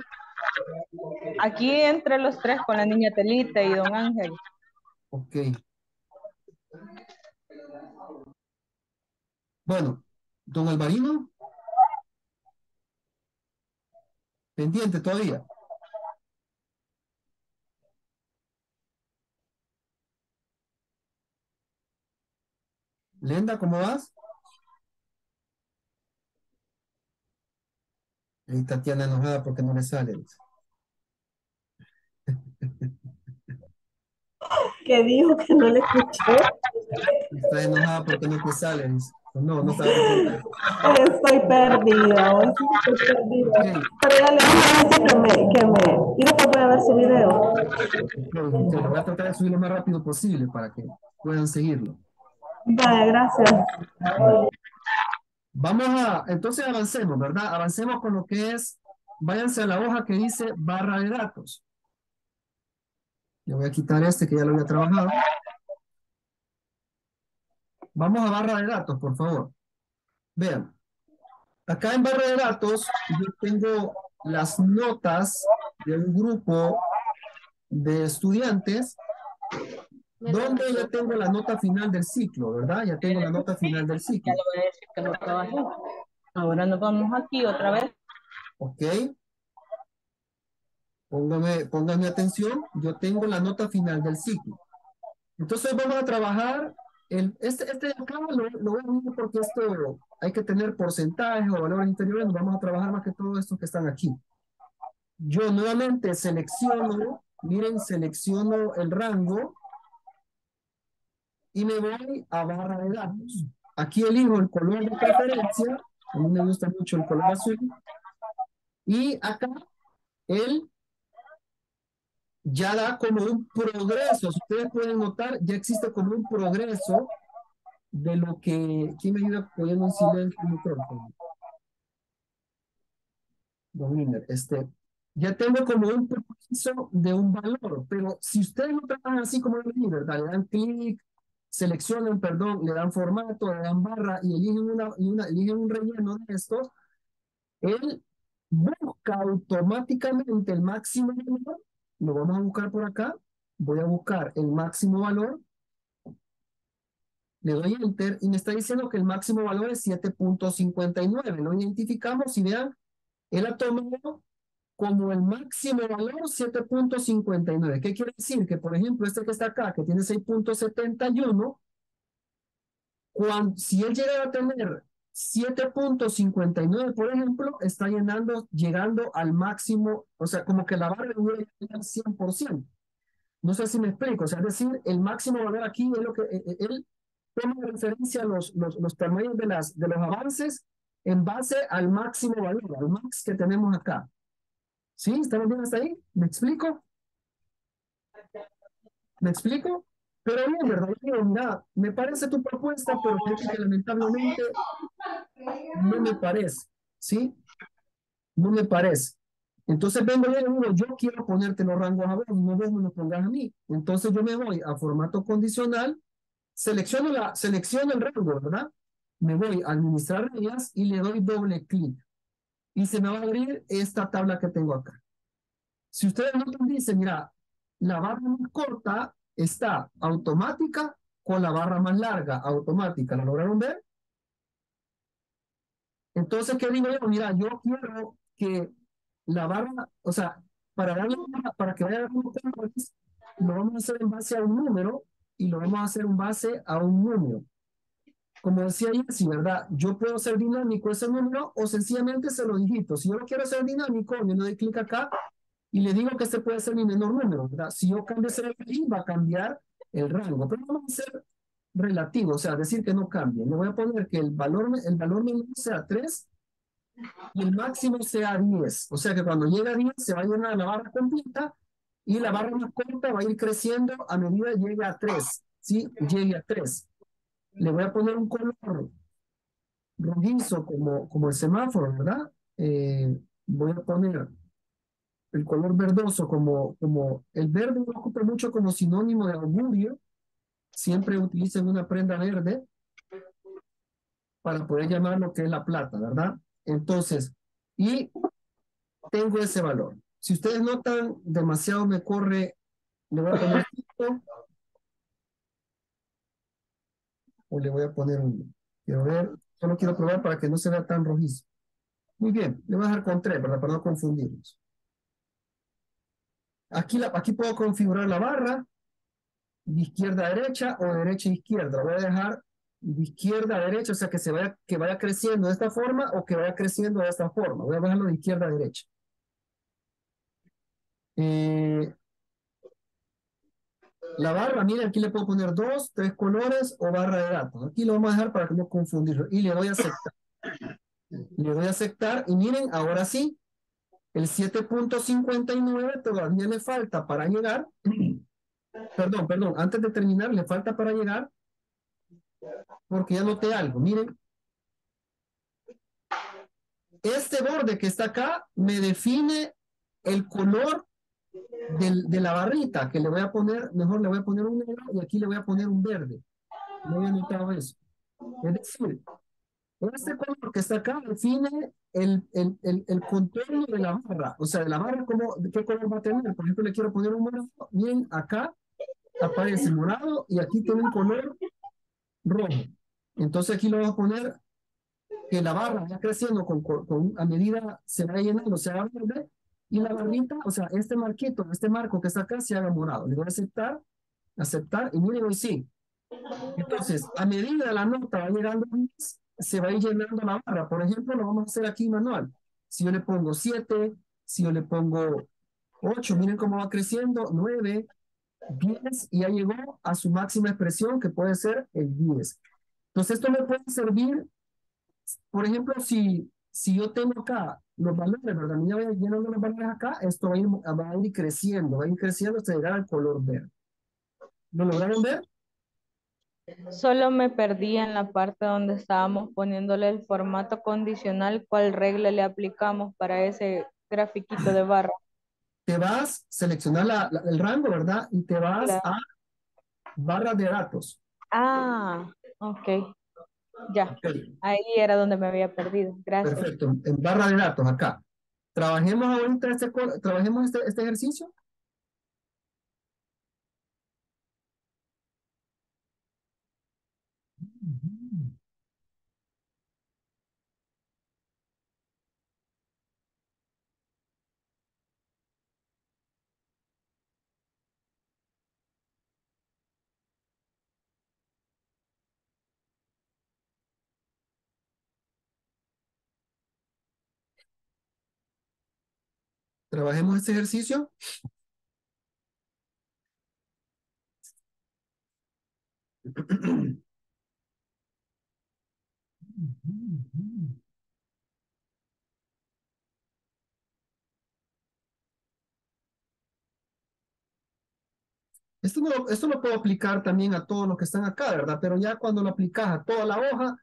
Aquí entre los tres con la niña Telita y don Ángel. Ok. Bueno, don Alvarino. Pendiente todavía. Lenda, ¿cómo vas? Ahí Tatiana enojada porque no le sale. [LAUGHS] que dijo que no le escuché. Está enojada porque no te sale. No, no sabe [LAUGHS] qué Estoy perdida, hoy sí estoy perdida. Ok, Pero ya le voy a decir que me, que me, y después voy a ver su video. ok, ok, Voy a tratar de subir lo más rápido posible para que puedan seguirlo. Vale, gracias. Vamos a, entonces avancemos, ¿verdad? Avancemos con lo que es, váyanse a la hoja que dice barra de datos. Le voy a quitar este que ya lo había trabajado. Vamos a barra de datos, por favor. Vean, acá en barra de datos yo tengo las notas de un grupo de estudiantes donde ya tengo la nota final del ciclo, ¿verdad? Ya tengo la nota final del ciclo. Ahora nos vamos aquí otra vez. ¿Ok? Póngame, póngame atención, yo tengo la nota final del ciclo. Entonces vamos a trabajar, el, este, este acá lo, lo voy a unir porque esto hay que tener porcentajes o valores interiores, nos vamos a trabajar más que todo estos que están aquí. Yo nuevamente selecciono, miren, selecciono el rango y me voy a barra de datos. Aquí elijo el color de preferencia, a mí me gusta mucho el color azul, y acá él ya da como un progreso. Si ustedes pueden notar, ya existe como un progreso de lo que... ¿Quién me ayuda poniendo en silencio el micrófono? Este, ya tengo como un progreso de un valor, pero si ustedes lo trabajan así como Don Miller, ¿verdad? le dan clic, seleccionan, perdón, le dan formato, le dan barra y eligen, una, y una, eligen un relleno de estos, él busca automáticamente el máximo valor, lo vamos a buscar por acá, voy a buscar el máximo valor, le doy enter y me está diciendo que el máximo valor es 7.59, lo identificamos y vean, él ha tomado como el máximo valor 7.59. ¿Qué quiere decir? Que, por ejemplo, este que está acá, que tiene 6.71, cuando, si él llega a tener 7.59, por ejemplo, está llenando, llegando al máximo, o sea, como que la barra hubiera al 100%. No sé si me explico, o sea, es decir, el máximo valor aquí es lo que eh, eh, él toma de referencia los, los, los promedios de, las, de los avances en base al máximo valor, al max que tenemos acá. ¿Sí? ¿Estamos bien hasta ahí? ¿Me explico? ¿Me explico? Pero bien, ¿verdad? Mira, me parece tu propuesta, pero que lamentablemente no me parece, ¿sí? No me parece. Entonces vengo yo digo, yo quiero ponerte los rangos a vos, no vos me los pongas a mí. Entonces yo me voy a formato condicional, selecciono, la, selecciono el rango, ¿verdad? Me voy a administrar reglas y le doy doble clic. Y se me va a abrir esta tabla que tengo acá. Si ustedes notan, dice, mira, la barra más corta está automática con la barra más larga automática. ¿La lograron ver? Entonces, ¿qué digo yo? Mira, yo quiero que la barra, o sea, para, darle, para que vaya cambios, lo vamos a hacer en base a un número y lo vamos a hacer en base a un número. Como decía Jessy, ¿verdad? Yo puedo ser dinámico ese número o sencillamente se lo digito. Si yo lo quiero hacer dinámico, yo le doy clic acá y le digo que este puede ser mi menor número, ¿verdad? Si yo cambio ese ahí, va a cambiar el rango, pero vamos a ser relativo, o sea, decir que no cambie. Le voy a poner que el valor, el valor menor sea 3 y el máximo sea 10. O sea que cuando llega a 10 se va a llenar la barra completa y la barra más corta va a ir creciendo a medida que llegue a 3, ¿sí? Llegue a 3. Le voy a poner un color rojizo como, como el semáforo, ¿verdad? Eh, voy a poner el color verdoso como, como el verde lo ocupa mucho como sinónimo de augurio. Siempre utilicen una prenda verde para poder llamar lo que es la plata, ¿verdad? Entonces, y tengo ese valor. Si ustedes notan, demasiado me corre, le voy a poner cinco, o le voy a poner un, quiero ver, solo quiero probar para que no se vea tan rojizo. Muy bien, le voy a dejar con tres, ¿verdad? Para no confundirnos. Aquí, aquí puedo configurar la barra de izquierda a derecha o de derecha a izquierda. Voy a dejar de izquierda a derecha, o sea que, se vaya, que vaya creciendo de esta forma o que vaya creciendo de esta forma. Voy a dejarlo de izquierda a derecha. Eh, la barra, miren, aquí le puedo poner dos, tres colores o barra de datos. Aquí lo vamos a dejar para que no confundirlo. Y le doy a aceptar. [LAUGHS] Le doy a aceptar y miren, ahora sí, el 7.59 todavía le falta para llegar. [CLEARS THROAT] perdón, perdón, antes de terminar, le falta para llegar porque ya noté algo. Miren, este borde que está acá me define el color del, de la barrita, que le voy a poner, mejor le voy a poner un negro y aquí le voy a poner un verde. No había notado eso. Es decir, este color que está acá define el, el, el, el contorno de la barra. O sea, de la barra, ¿cómo, ¿qué color va a tener? Por ejemplo, le quiero poner un morado. Bien, acá aparece morado y aquí tiene un color rojo. Entonces aquí lo voy a poner que la barra va creciendo con, con, a medida se va llenando, se va verde y la barrita, o sea, este marquito, este marco que está acá se haga morado. Le voy a aceptar, aceptar y miren sí. Entonces, a medida la nota va llegando, se va a ir llenando la barra. Por ejemplo, lo vamos a hacer aquí manual. Si yo le pongo 7, si yo le pongo 8, miren cómo va creciendo, 9, 10 y ya llegó a su máxima expresión que puede ser el 10. Entonces esto me puede servir, por ejemplo, si, si yo tengo acá los valores, ¿verdad? Ya voy llenando los valores acá, esto va a, ir, va a ir creciendo, va a ir creciendo hasta llegar al color verde. ¿Lo lograron ver? Solo me perdí en la parte donde estábamos poniéndole el formato condicional, cuál regla le aplicamos para ese grafiquito de barra. Te vas, seleccionar la, la, el rango, ¿verdad? Y te vas Claro. a barras de datos. Ah, ok. Ya, Ok, ahí era donde me había perdido. Gracias. Perfecto, en barra de datos acá. Trabajemos ahorita este, trabajemos este, este ejercicio. Trabajemos este ejercicio. Esto, no, esto lo puedo aplicar también a todos los que están acá, ¿verdad? Pero ya cuando lo aplicas a toda la hoja,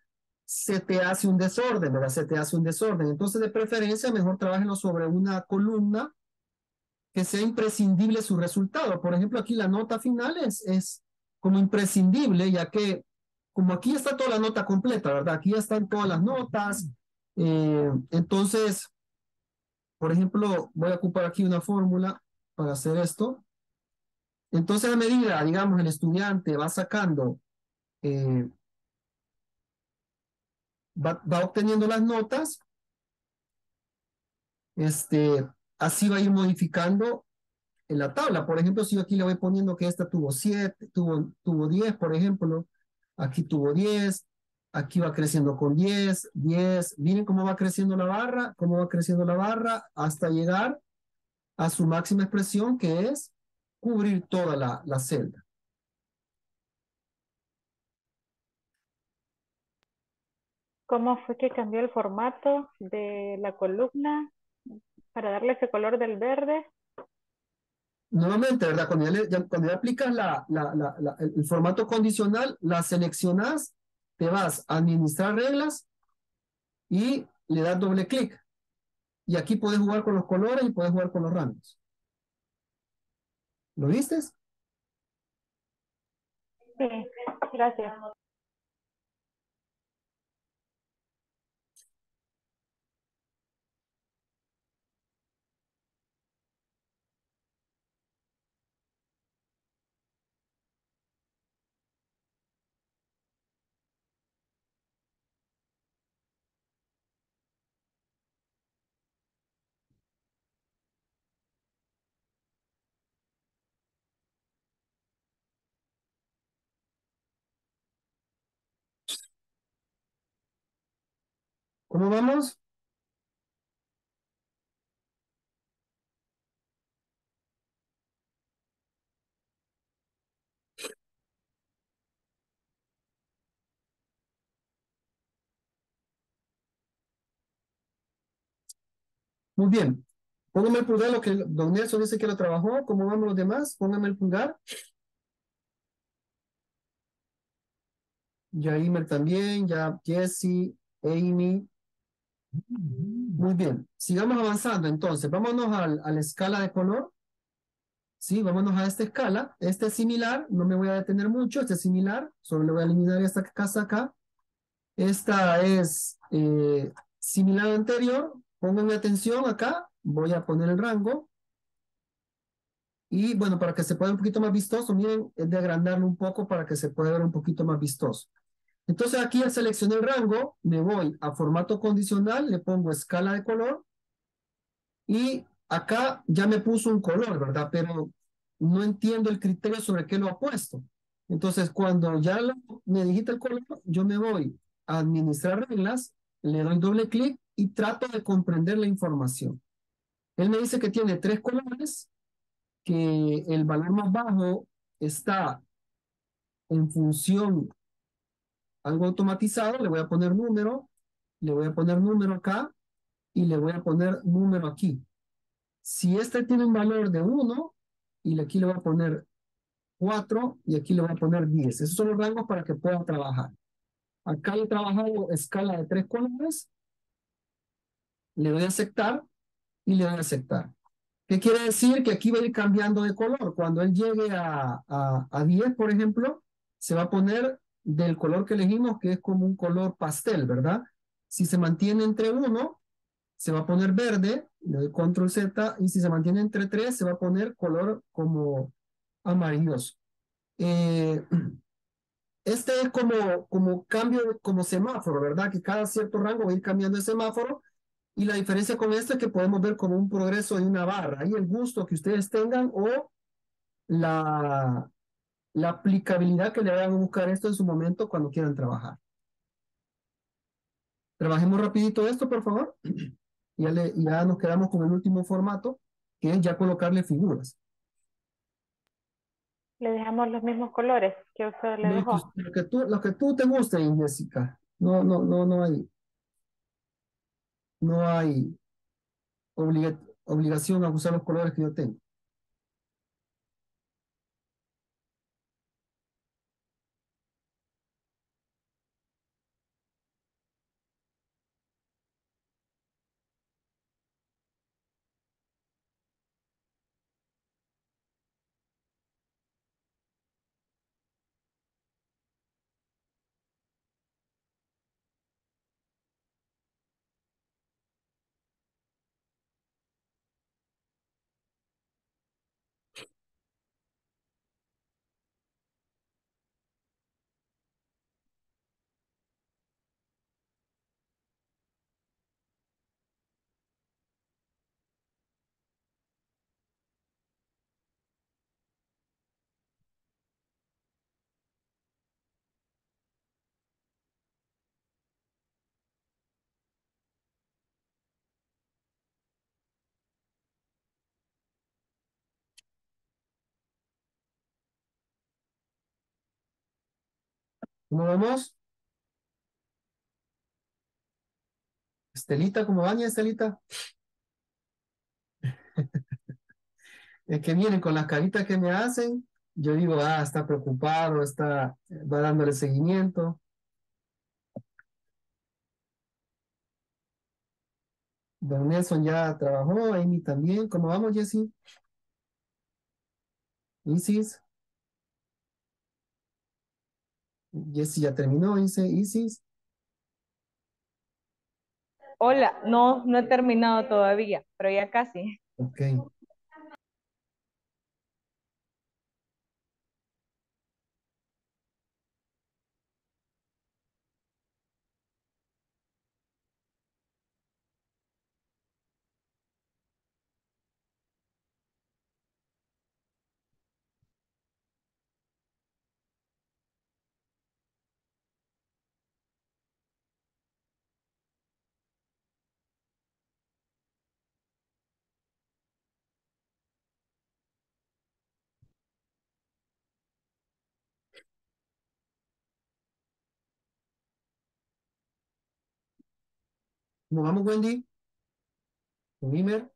se te hace un desorden, ¿verdad? Se te hace un desorden. Entonces, de preferencia, mejor trabajenlo sobre una columna que sea imprescindible su resultado. Por ejemplo, aquí la nota final es, como imprescindible, ya que como aquí está toda la nota completa, ¿verdad? Aquí ya están todas las notas. eh, entonces, por ejemplo, voy a ocupar aquí una fórmula para hacer esto. Entonces, a medida, digamos, el estudiante va sacando, eh, va, obteniendo las notas, este, así va a ir modificando en la tabla. Por ejemplo, si yo aquí le voy poniendo que esta tuvo 7, tuvo, tuvo 10, por ejemplo, aquí tuvo 10, aquí va creciendo con 10, 10, miren cómo va creciendo la barra, cómo va creciendo la barra hasta llegar a su máxima expresión que es cubrir toda la, la celda. ¿Cómo fue que cambió el formato de la columna para darle ese color del verde? Nuevamente, ¿verdad? Cuando ya, le- ya- cuando ya aplicas la, la, la- la- el, el formato condicional, la seleccionas, te vas a administrar reglas y le das doble clic. y aquí puedes jugar con los colores y puedes jugar con los rangos. ¿Lo viste? Sí, gracias. ¿Cómo vamos? Muy bien. Póngame el pulgar lo que don Nelson dice que lo trabajó. ¿Cómo vamos los demás? Póngame el pulgar. Ya Imer también, ya Jesse, Amy. Muy bien. Sigamos avanzando entonces. Vámonos al- a la escala de color. Sí, vámonos a esta escala. Este es similar, no me voy a detener mucho. Este es similar, solo le voy a eliminar esta casa acá. Esta es eh, similar a anterior. Pónganme atención acá. Voy a poner el rango. Y bueno, para que se pueda un poquito más vistoso, miren, es de agrandarlo un poco para que se pueda ver un poquito más vistoso. Entonces aquí al seleccionar el rango, me voy a formato condicional, le pongo escala de color y acá ya me puso un color, ¿verdad? Pero no entiendo el criterio sobre qué lo ha puesto. Entonces cuando ya me digita el color, yo me voy a administrar reglas, le doy doble clic y trato de comprender la información. Él me dice que tiene tres colores, que el valor más bajo está en función algo automatizado, le voy a poner número, le voy a poner número acá y le voy a poner número aquí. Si este tiene un valor de 1, y aquí le voy a poner 4 y aquí le voy a poner 10. Esos son los rangos para que pueda trabajar. Acá he trabajado escala de tres colores. Le doy a aceptar y le doy a aceptar. ¿Qué quiere decir? Que aquí va a ir cambiando de color. Cuando él llegue a, a, a 10, por ejemplo, se va a poner del color que elegimos, que es como un color pastel, ¿verdad? Si se mantiene entre 1, se va a poner verde, le doy control Z, y si se mantiene entre 3, se va a poner color como amarilloso. Eh, [CLEARS THROAT] este es como, como cambio, como semáforo, ¿verdad? Que cada cierto rango va a ir cambiando de semáforo. Y la diferencia con esto es que podemos ver como un progreso de una barra. Ahí el gusto que ustedes tengan o la, la aplicabilidad que le vayan a buscar esto en su momento cuando quieran trabajar. Trabajemos rapidito esto, por favor. [CLEARS THROAT] Ya, le, ya nos quedamos con el último formato, que es ya colocarle figuras. Le dejamos los mismos colores que usted le dejó. lo que tú, lo que tú te guste, Jessica. No, no, no, no hay. No hay obliga- obligación a usar los colores que yo tengo. ¿Cómo vamos? Estelita, ¿cómo van, Estelita? [LAUGHS] Es que vienen con las caritas que me hacen. Yo digo, ah, está preocupado, está, va dándole seguimiento. Don Nelson ya trabajó, Amy también. ¿Cómo vamos, Jessy? Isis. Jessy ya terminó, dice Isis. Hola, no, no he terminado todavía, pero ya casi. Ok. ¿Cómo vamos, Wendy? Con Imer.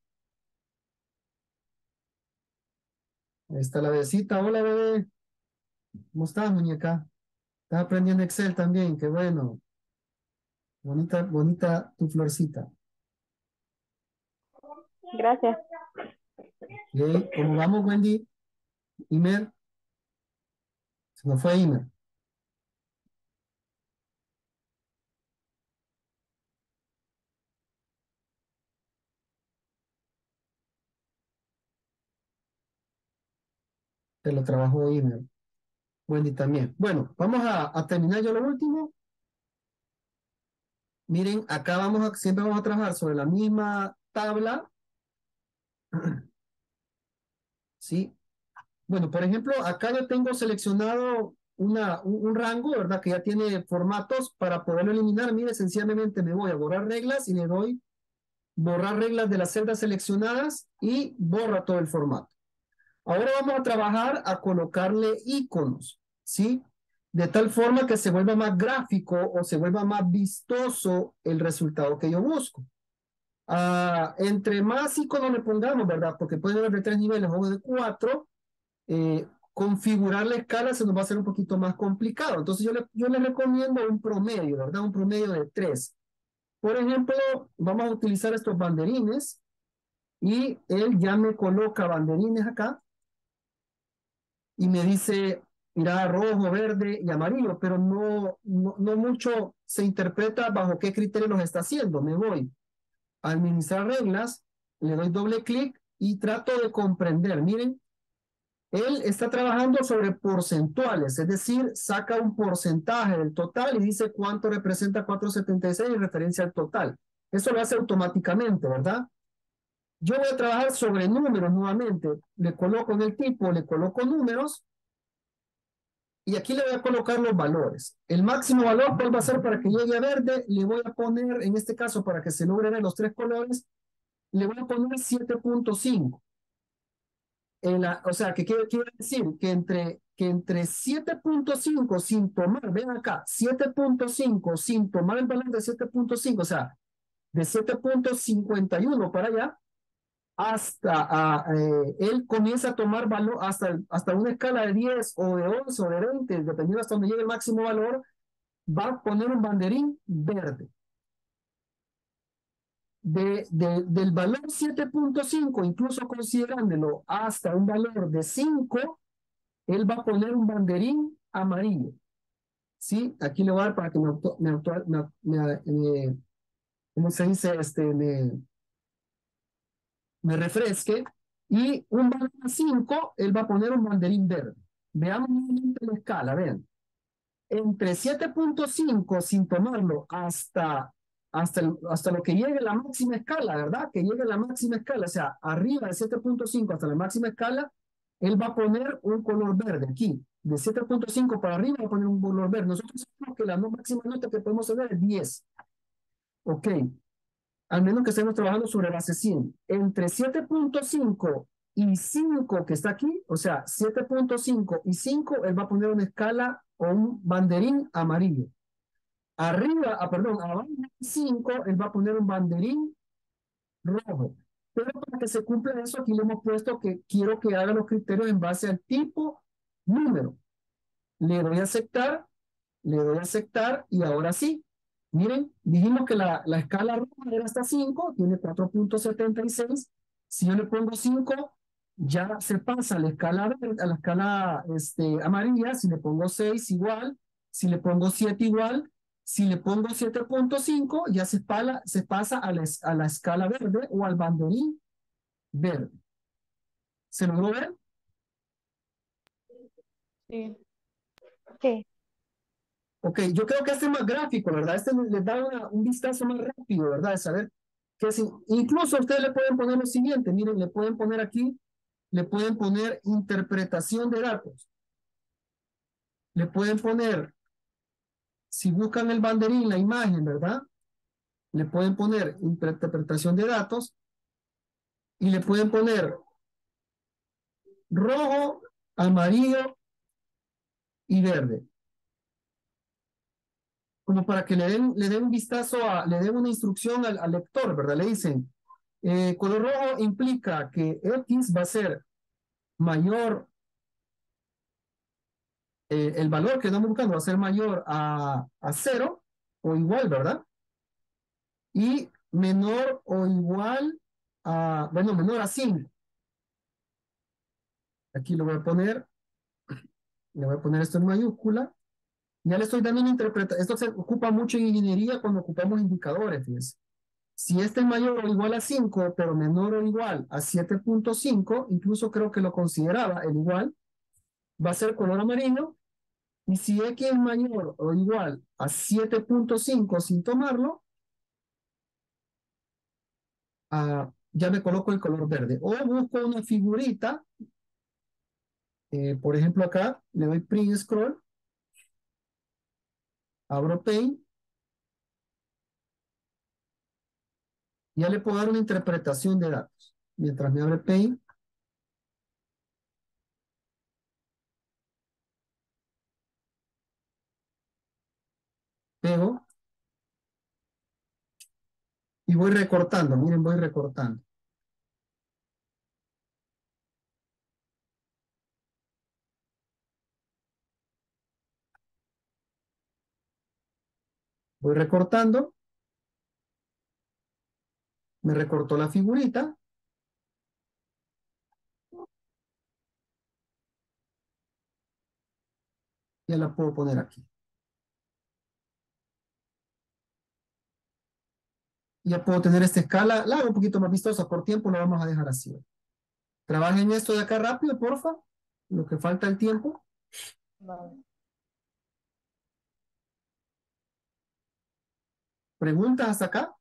Ahí está la bebecita. Hola, bebé. ¿Cómo estás, muñeca? Estás aprendiendo Excel también, qué bueno. Bonita, bonita tu florcita. Gracias. ¿Cómo vamos, Wendy? Imer. Se nos fue Imer. Te lo trabajó Imer. Wendy también. Bueno, vamos a, terminar ya lo último. Miren, acá vamos a, siempre vamos a trabajar sobre la misma tabla. [CLEARS THROAT] ¿Sí? Bueno, por ejemplo, acá yo tengo seleccionado una, un, un rango, ¿verdad? Que ya tiene formatos para poderlo eliminar. Mire, sencillamente me voy a borrar reglas y le doy borrar reglas de las celdas seleccionadas y borra todo el formato. Ahora vamos a trabajar a colocarle iconos, ¿sí? De tal forma que se vuelva más gráfico o se vuelva más vistoso el resultado que yo busco. Ah, entre más iconos le pongamos, ¿verdad? Porque pueden haber de tres niveles o de cuatro, eh, configurar la escala se nos va a hacer un poquito más complicado. Entonces yo le, yo le recomiendo un promedio, ¿verdad? Un promedio de tres. Por ejemplo, vamos a utilizar estos banderines y él ya me coloca banderines acá y me dice, mira, rojo, verde y amarillo, pero no, no, no mucho se interpreta bajo qué criterio los está haciendo. Me voy a administrar reglas, le doy doble clic y trato de comprender. Miren, él está trabajando sobre porcentuales, es decir, saca un porcentaje del total y dice cuánto representa 476 en referencia al total. Eso lo hace automáticamente, ¿verdad? Yo voy a trabajar sobre números nuevamente. Le coloco en el tipo, le coloco números. Y aquí le voy a colocar los valores. El máximo valor, ¿cuál va a ser para que llegue a verde? Le voy a poner, en este caso, para que se logren los tres colores, le voy a poner 7.5. O sea, que quiere, quiere decir que entre, que entre 7.5 sin tomar, ven acá, 7.5 sin tomar el valor de 7.5, o sea, de 7.51 para allá, hasta ah, eh, él comienza a tomar valor hasta, hasta una escala de 10 o de 11 o de 20, dependiendo hasta donde llegue el máximo valor, va a poner un banderín verde. De, de, del valor 7.5, incluso considerándolo hasta un valor de 5, él va a poner un banderín amarillo. ¿Sí? Aquí le voy a dar para que me, me, me ¿cómo se dice? Este, me refresque, y un valor 5, él va a poner un banderín verde. Veamos la escala, vean. Entre 7.5 sin tomarlo hasta, hasta, hasta lo que llegue la máxima escala, ¿verdad? Que llegue la máxima escala, o sea, arriba de 7.5 hasta la máxima escala, él va a poner un color verde aquí. De 7.5 para arriba va a poner un color verde. Nosotros sabemos que la máxima nota que podemos hacer es 10. Ok, al menos que estemos trabajando sobre base 100. Entre 7.5 y 5 que está aquí, o sea, 7.5 y 5, él va a poner una escala o un banderín amarillo. Arriba, ah, perdón, abajo de 5, él va a poner un banderín rojo. Pero para que se cumpla eso, aquí le hemos puesto que quiero que haga los criterios en base al tipo, número. Le doy a aceptar, le doy a aceptar y ahora sí, Miren, dijimos que la, la escala roja era hasta 5, tiene 4.76. Si yo le pongo 5, ya se pasa a la escala, verde- a la escala este, amarilla. Si le pongo 6, igual. Si le pongo 7, igual. Si le pongo 7.5, ya se, pala- se pasa a la, a la escala verde o al banderín verde. ¿Se logró ver? Sí. Sí, Ok, yo creo que este es más gráfico, ¿verdad? Este le- les da un vistazo más rápido, ¿verdad? De saber que si, incluso ustedes le pueden poner lo siguiente, miren, le pueden poner aquí, le pueden poner interpretación de datos. Le pueden poner, si buscan el banderín, la imagen, ¿verdad? Le pueden poner interpretación de datos y le pueden poner rojo, amarillo y verde. Como para que le den, le den un vistazo, a, le den una instrucción al, lector, ¿verdad? Le dicen, eh, color rojo implica que X va a ser mayor, eh, el valor que estamos buscando va a ser mayor a, a cero o igual, ¿verdad? Y menor o igual a, bueno, menor a 5. Aquí lo voy a poner, le voy a poner esto en mayúscula. Ya le estoy dando una interpretación. Esto se ocupa mucho en ingeniería cuando ocupamos indicadores, fíjense. Si este es mayor o igual a 5, pero menor o igual a 7.5, incluso creo que lo consideraba el igual, va a ser color amarillo. Y si X es mayor o igual a 7.5 sin tomarlo, ah, ya me coloco el color verde. O busco una figurita. eh, por ejemplo, acá le doy print scroll. Abro Paint. Ya le puedo dar una interpretación de datos. Mientras me abre Paint. Pego. Y voy recortando. Miren, voy recortando. Voy recortando. Me recortó la figurita. Ya la puedo poner aquí. Ya puedo tener esta escala. La un poquito más vistosa. Por tiempo lo vamos a dejar así. Trabajen esto de acá rápido, porfa. Lo que falta el tiempo. ¿Preguntas hasta acá?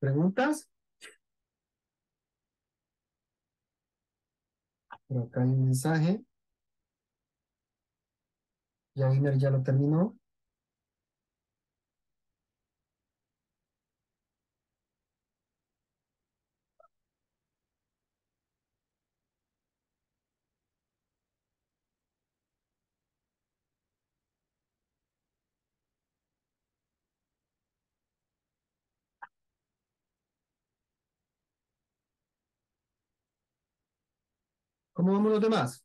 ¿Preguntas? Por acá hay un mensaje. Ya ya lo terminó. ¿Cómo vamos los demás?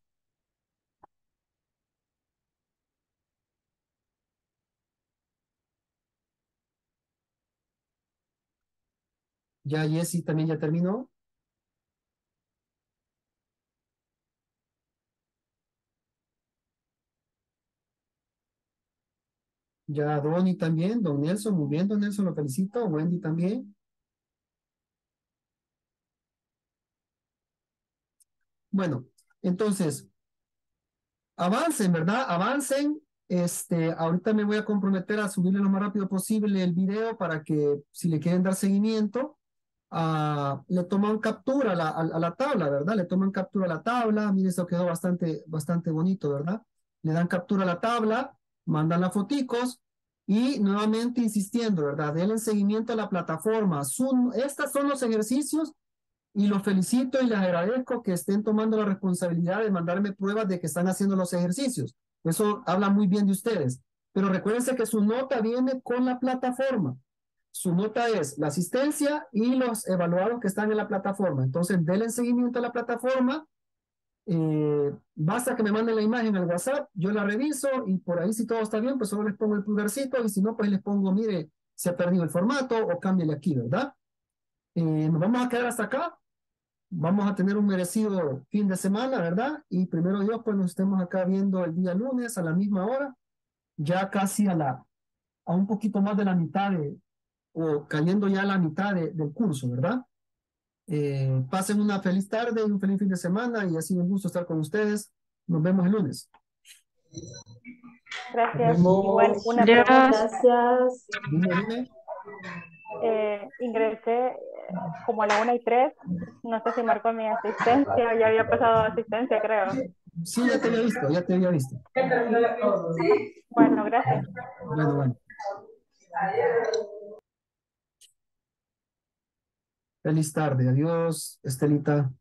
Ya Jessy también ya terminó. Ya Donny también, Don Nelson, muy bien, Don Nelson, lo felicito. Wendy también. Bueno, entonces, avancen, ¿verdad? Avancen. Este, ahorita me voy a comprometer a subirle lo más rápido posible el video para que si le quieren dar seguimiento, ah, le toman captura a la, tabla, ¿verdad? Le toman captura a la tabla. Miren, esto quedó bastante, bastante bonito, ¿verdad? Le dan captura a la tabla, mandan las foticos y nuevamente insistiendo, ¿verdad? Denle seguimiento a la plataforma. Son, estos son los ejercicios y los felicito y les agradezco que estén tomando la responsabilidad de mandarme pruebas de que están haciendo los ejercicios. Eso habla muy bien de ustedes. Pero recuérdense que su nota viene con la plataforma. Su nota es la asistencia y los evaluados que están en la plataforma. Entonces, denle seguimiento a la plataforma. Eh, basta que me manden la imagen al WhatsApp, yo la reviso y por ahí si todo está bien, pues solo les pongo el pulgarcito y si no, pues les pongo, mire, se ha perdido el formato o cámbiale aquí, ¿verdad? Eh, nos vamos a quedar hasta acá vamos a tener un merecido fin de semana, ¿verdad? Y primero Dios, pues nos estemos acá viendo el día lunes a la misma hora, ya casi a la, a un poquito más de la mitad de, o cayendo ya a la mitad de, del curso, ¿verdad? Eh, pasen una feliz tarde y un feliz fin de semana y ha sido un gusto estar con ustedes. Nos vemos el lunes. Gracias. Igual, una Gracias. pregunta. Gracias. Dime, dime. Eh, ingresé como a la una y tres. No sé si marcó mi asistencia, ya había pasado asistencia, creo. Sí, ya te había visto, ya te había visto. Bueno, gracias. Bueno, bueno. Feliz tarde. Adiós, Estelita.